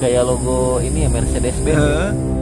Kayak logo ini ya Mercedes Benz. Heeh.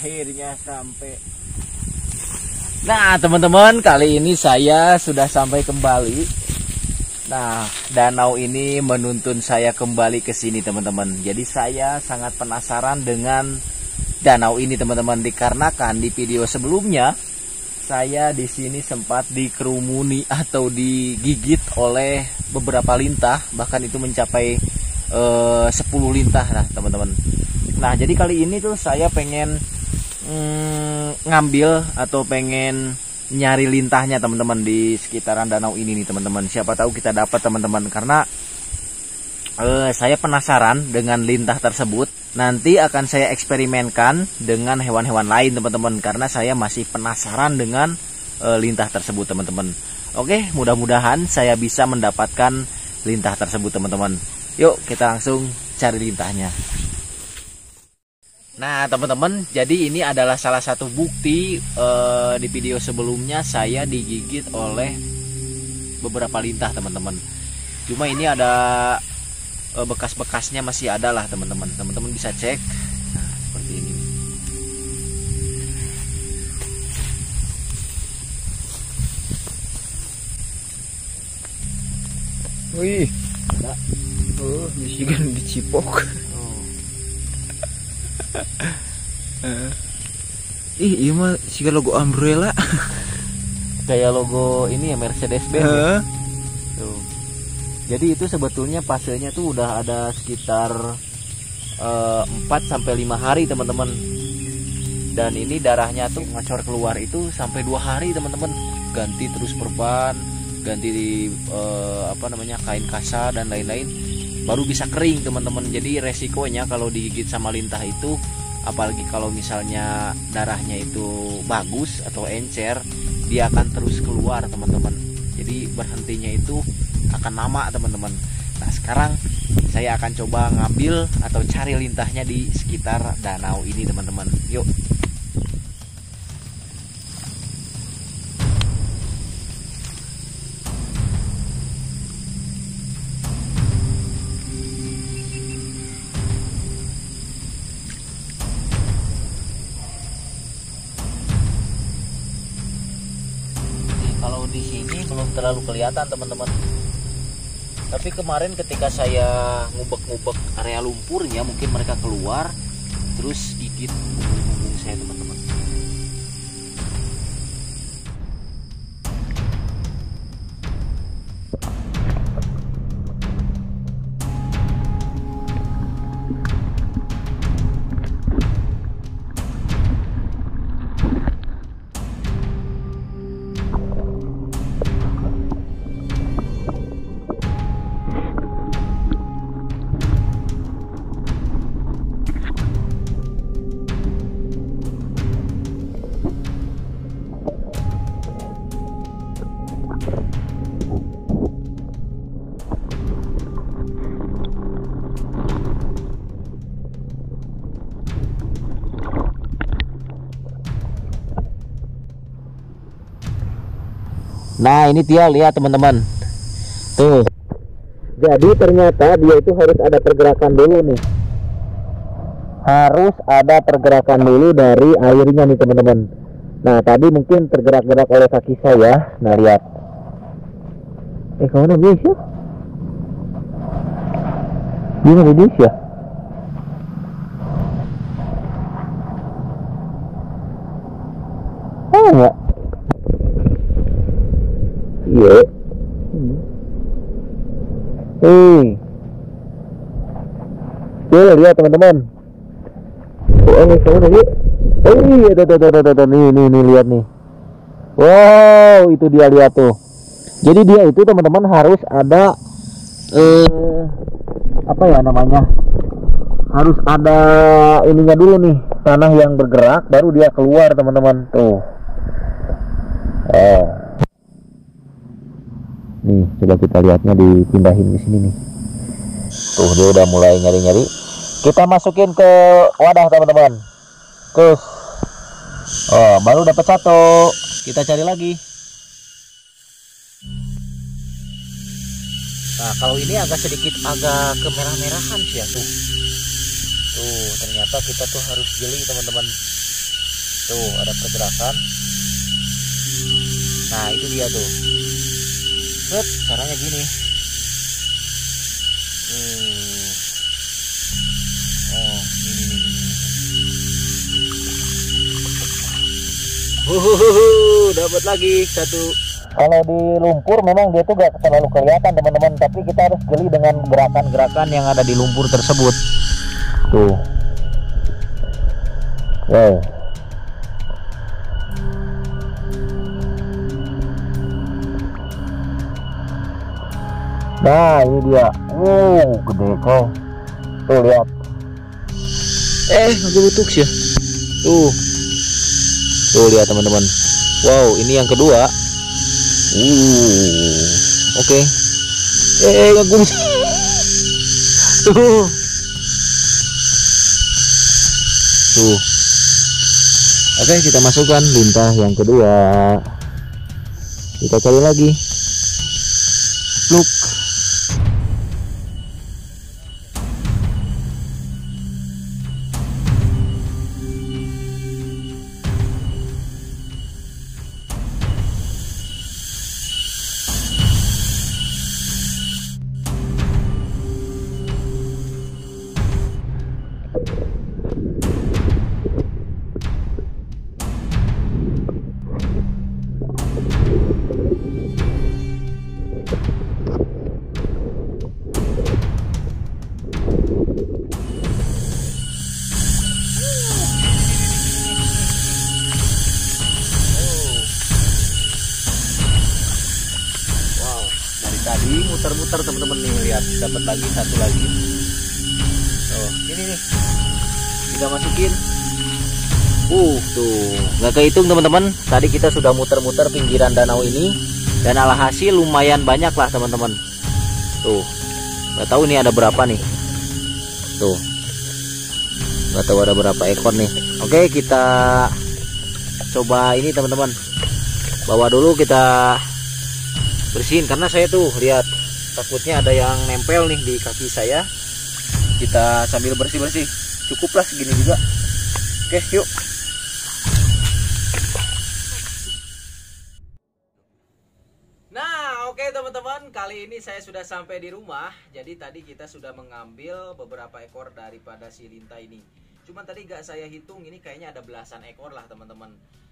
Akhirnya sampai. Nah, teman-teman, kali ini saya sudah sampai kembali. Nah, danau ini menuntun saya kembali ke sini, teman-teman. Jadi saya sangat penasaran dengan danau ini, teman-teman, dikarenakan di video sebelumnya saya di sini sempat dikerumuni atau digigit oleh beberapa lintah, bahkan itu mencapai eh, 10 lintah, nah, teman-teman. Nah, jadi kali ini tuh saya pengen mm, ngambil atau pengen nyari lintahnya teman-teman di sekitaran danau ini nih teman-teman. Siapa tahu kita dapat teman-teman karena eh, saya penasaran dengan lintah tersebut. Nanti akan saya eksperimenkan dengan hewan-hewan lain teman-teman karena saya masih penasaran dengan eh, lintah tersebut teman-teman. Oke, mudah-mudahan saya bisa mendapatkan lintah tersebut teman-teman. Yuk kita langsung cari lintahnya. Nah, teman-teman, jadi ini adalah salah satu bukti eh, di video sebelumnya saya digigit oleh beberapa lintah, teman-teman. Cuma ini ada eh, bekas-bekasnya masih ada lah, teman-teman. Teman-teman bisa cek. Nah, seperti ini. Wih, Ada. oh, Michigan dicipok. Oh. Ih, iya mah siga logo umbrella. Kayak logo ini ya Mercedes Benz. ya. Heeh. Tuh. Jadi itu sebetulnya pasenya tuh udah ada sekitar eh, 4 sampai 5 hari teman-teman. Dan ini darahnya tuh ngacor keluar itu sampai dua hari teman-teman. Ganti terus perban, ganti di eh, apa namanya kain kasa dan lain-lain baru bisa kering teman-teman. Jadi resikonya kalau digigit sama lintah itu apalagi kalau misalnya darahnya itu bagus atau encer dia akan terus keluar teman-teman. Jadi berhentinya itu akan lama teman-teman. Nah sekarang saya akan coba ngambil atau cari lintahnya di sekitar danau ini teman-teman. Yuk terlalu kelihatan teman-teman. Tapi kemarin ketika saya ngubek-ngubek area lumpurnya, mungkin mereka keluar terus gigit punggung saya teman-teman. Nah ini dia lihat teman-teman. Tuh. Jadi ternyata dia itu harus ada pergerakan dulu nih. Harus ada pergerakan dulu dari airnya nih teman-teman. Nah tadi mungkin tergerak-gerak oleh kaki saya. Nah lihat. Eh ke mana ya? Dia nggak di ya? Oh enggak. Dia. Hei. Tuh, lihat teman-teman. Oh, ini sana yuk. Oh iya, tuh, tuh, tuh, tuh, tuh, nih, nih, nih, lihat nih. Wow, itu dia lihat tuh. Jadi dia itu teman-teman harus ada eh apa ya namanya? Harus ada ininya dulu nih, tanah yang bergerak baru dia keluar teman-teman. Tuh. Oh. Coba kita lihatnya dipindahin ke sini nih. Tuh, dia udah mulai nyari-nyari. Kita masukin ke wadah teman-teman. Terus. Oh, baru dapat satu. Kita cari lagi. Nah, kalau ini agak sedikit agak kemerah-merahan sih ya tuh. Tuh, ternyata kita tuh harus jeli teman-teman. Tuh, ada pergerakan. Nah, itu dia tuh. Set, caranya gini. Hmm. Oh, ini, ini. Huhuhuhu, dapat lagi satu. Kalau di lumpur memang dia tuh gak terlalu kelihatan teman-teman, tapi kita harus geli dengan gerakan-gerakan yang ada di lumpur tersebut. Tuh. Wow. Nah, ini dia. Wow, gede kok. Tuh lihat. Eh, agak butuh sih ya. Tuh. Tuh lihat teman-teman. Wow, ini yang kedua. Uh. Oke. Eh, ngagung. Tuh. Tuh. Oke, kita masukkan lintah yang kedua. Kita cari lagi. Look. Tadi muter-muter teman-teman nih lihat dapat lagi satu lagi. Oh, ini nih. Kita masukin. Uh, tuh. Nggak kehitung teman-teman. Tadi kita sudah muter-muter pinggiran danau ini dan alhasil lumayan banyak lah teman-teman. Tuh. Nggak tahu nih ada berapa nih. Tuh. Nggak tahu ada berapa ekor nih. Oke, kita coba ini teman-teman. Bawa dulu kita bersihin karena saya tuh lihat takutnya ada yang nempel nih di kaki saya kita sambil bersih bersih cukuplah segini juga oke yuk Nah, oke teman-teman, kali ini saya sudah sampai di rumah. Jadi tadi kita sudah mengambil beberapa ekor daripada si linta ini. Cuman tadi gak saya hitung, ini kayaknya ada belasan ekor lah teman-teman.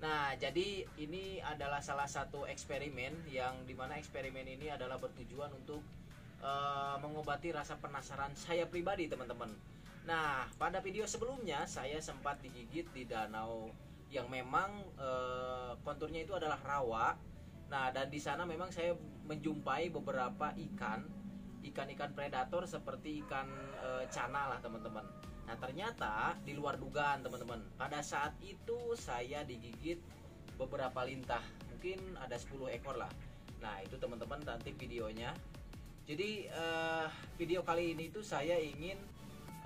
Nah, jadi ini adalah salah satu eksperimen yang di mana eksperimen ini adalah bertujuan untuk eh, mengobati rasa penasaran saya pribadi teman-teman. Nah, pada video sebelumnya saya sempat digigit di danau yang memang eh, konturnya itu adalah rawa Nah, dan di sana memang saya menjumpai beberapa ikan, ikan-ikan predator seperti ikan e, cana lah teman-teman. Nah, ternyata di luar dugaan teman-teman. Pada saat itu saya digigit beberapa lintah, mungkin ada 10 ekor lah. Nah, itu teman-teman nanti videonya. Jadi eh, video kali ini tuh saya ingin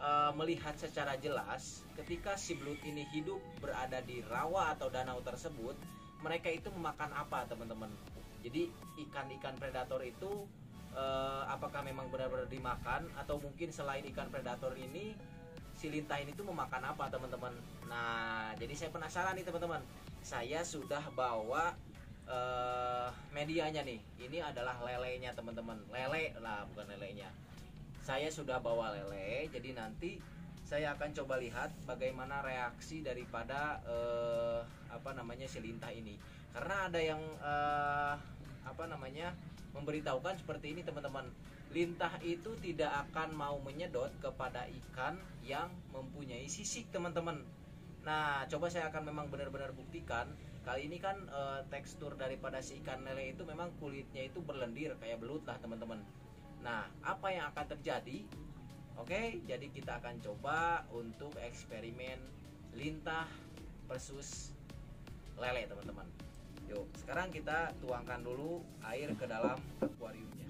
eh, melihat secara jelas ketika si belut ini hidup berada di rawa atau danau tersebut mereka itu memakan apa teman-teman jadi ikan-ikan predator itu eh, apakah memang benar-benar dimakan atau mungkin selain ikan predator ini si ini tuh memakan apa teman-teman? Nah jadi saya penasaran nih teman-teman. Saya sudah bawa eh, medianya nih. Ini adalah lelenya teman-teman. Lele lah bukan lelenya. Saya sudah bawa lele jadi nanti saya akan coba lihat bagaimana reaksi daripada eh, apa namanya si lintah ini. Karena ada yang eh, apa namanya memberitahukan seperti ini teman-teman lintah itu tidak akan mau menyedot kepada ikan yang mempunyai sisik teman-teman. Nah coba saya akan memang benar-benar buktikan. Kali ini kan e, tekstur daripada si ikan lele itu memang kulitnya itu berlendir kayak belut lah teman-teman. Nah apa yang akan terjadi? Oke jadi kita akan coba untuk eksperimen lintah versus lele teman-teman. Yuk sekarang kita tuangkan dulu air ke dalam akuariumnya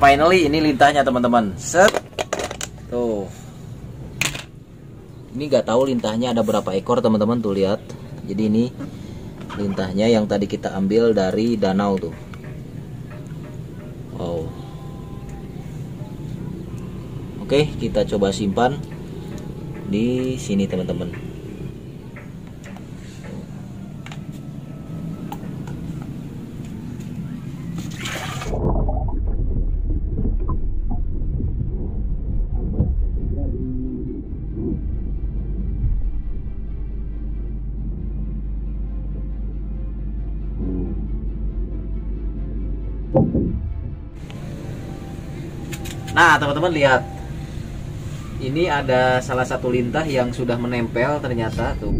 finally ini lintahnya teman-teman. Set. Tuh. Ini nggak tahu lintahnya ada berapa ekor teman-teman tuh lihat. Jadi ini lintahnya yang tadi kita ambil dari danau tuh. Wow. Oke, kita coba simpan di sini teman-teman. Nah, teman-teman lihat. Ini ada salah satu lintah yang sudah menempel ternyata tuh.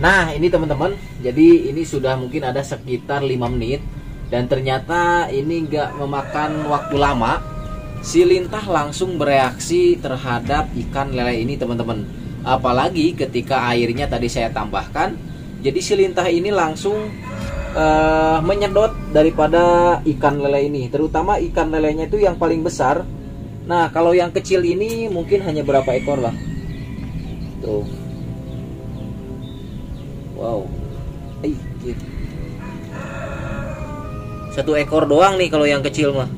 Nah, ini teman-teman. Jadi ini sudah mungkin ada sekitar 5 menit dan ternyata ini nggak memakan waktu lama. Si lintah langsung bereaksi terhadap ikan lele ini, teman-teman. Apalagi ketika airnya tadi saya tambahkan, jadi si lintah ini langsung eh, menyedot daripada ikan lele ini, terutama ikan lelenya itu yang paling besar. Nah, kalau yang kecil ini mungkin hanya berapa ekor lah. Tuh. Wow. Ih, iya. Satu ekor doang nih kalau yang kecil mah.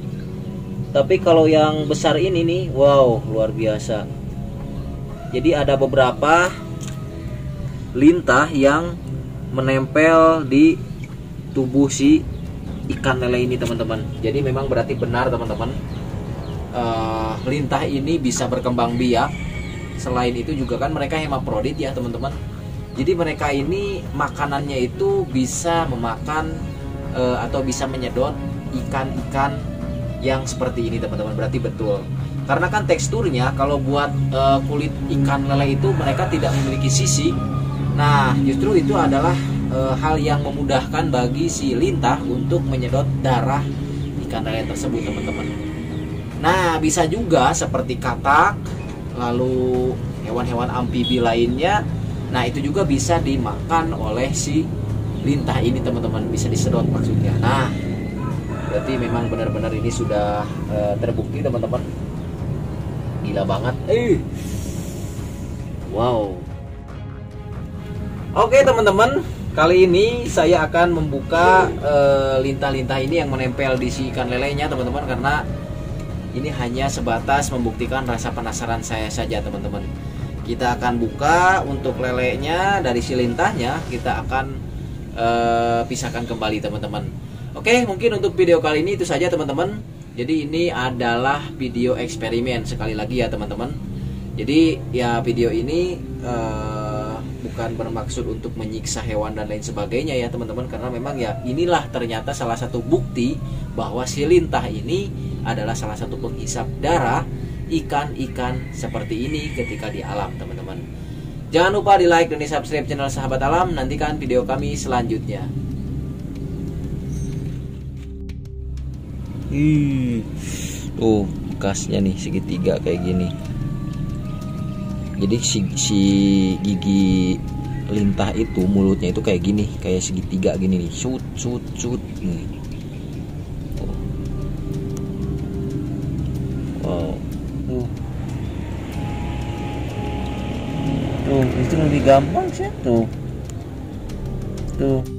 Tapi kalau yang besar ini nih, wow, luar biasa. Jadi ada beberapa lintah yang menempel di tubuh si ikan lele ini teman-teman. Jadi memang berarti benar teman-teman. Eh, lintah ini bisa berkembang biak. Selain itu juga kan mereka hemaprodit ya teman-teman. Jadi mereka ini makanannya itu bisa memakan eh, atau bisa menyedot ikan-ikan yang seperti ini teman-teman. Berarti betul. Karena kan teksturnya kalau buat eh, kulit ikan lele itu mereka tidak memiliki sisi. Nah, justru itu adalah eh, hal yang memudahkan bagi si lintah untuk menyedot darah ikan lele tersebut teman-teman. Nah, bisa juga seperti katak, lalu hewan-hewan amfibi lainnya. Nah, itu juga bisa dimakan oleh si lintah ini, teman-teman. Bisa disedot maksudnya. Nah, berarti memang benar-benar ini sudah eh, terbukti, teman-teman. Gila banget. Eh. Wow. Oke teman-teman, kali ini saya akan membuka eh, lintah-lintah ini yang menempel di si ikan lelenya teman-teman karena ini hanya sebatas membuktikan rasa penasaran saya saja teman-teman. Kita akan buka untuk lelenya dari si lintahnya, kita akan eh, pisahkan kembali teman-teman. Oke, mungkin untuk video kali ini itu saja teman-teman. Jadi ini adalah video eksperimen sekali lagi ya teman-teman. Jadi ya video ini eh, bukan bermaksud untuk menyiksa hewan dan lain sebagainya ya teman-teman karena memang ya inilah ternyata salah satu bukti bahwa si lintah ini adalah salah satu penghisap darah ikan-ikan seperti ini ketika di alam teman-teman. Jangan lupa di like dan di subscribe channel Sahabat Alam. Nantikan video kami selanjutnya. Ih, tuh bekasnya nih segitiga kayak gini. Jadi si, si gigi lintah itu mulutnya itu kayak gini, kayak segitiga gini nih, cut cut cut nih. Wow. Itu lebih gampang sih tuh. Tuh.